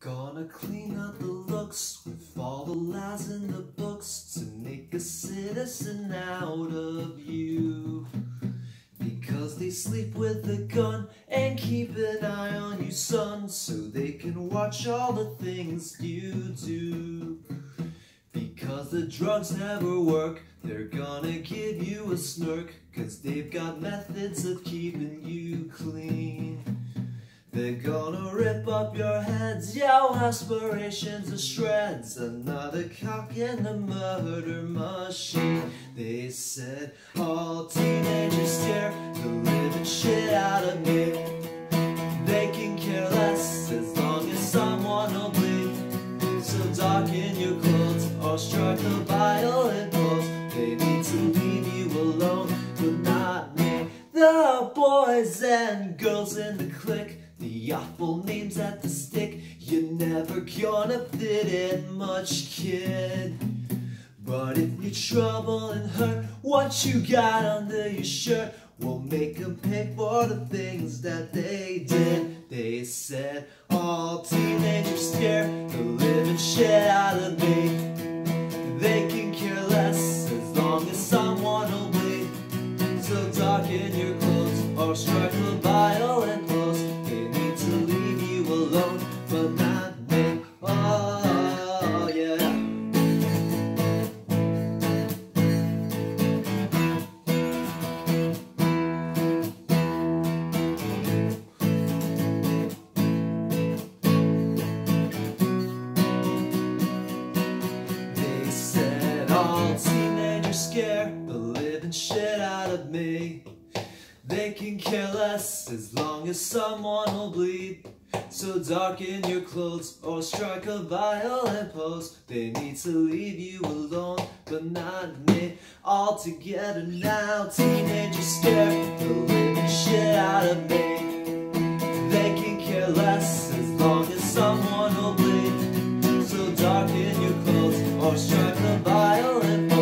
Gonna clean up the looks with all the lies in the books to make a citizen out of you. Because they sleep with a gun and keep an eye on you, son, so they can watch all the things you do. Because the drugs never work, they're gonna give you a smirk, cause they've got methods of keeping you clean. They're gonna rip up your your aspirations are shreds. Another cock in the murder machine. They said all teenagers scare the living shit out of me. They can care less as long as someone will bleed. So darken your clothes or strike the violent pose. They need to leave you alone, but not me. The boys and girls in the clique the awful names at the stick, never gonna fit in much, kid. But if you're trouble and hurt, what you got under your shirt will make them pay for the things that they did. They said all teenagers scare the living shit out of me. They can care less as long as someone will bleed. So darken your clothes or strike a all teenagers scare the living shit out of me. They can care less as long as someone will bleed. So darken your clothes or strike a violent pose. They need to leave you alone, but not me. All together now, teenagers. Oh, struck the violin.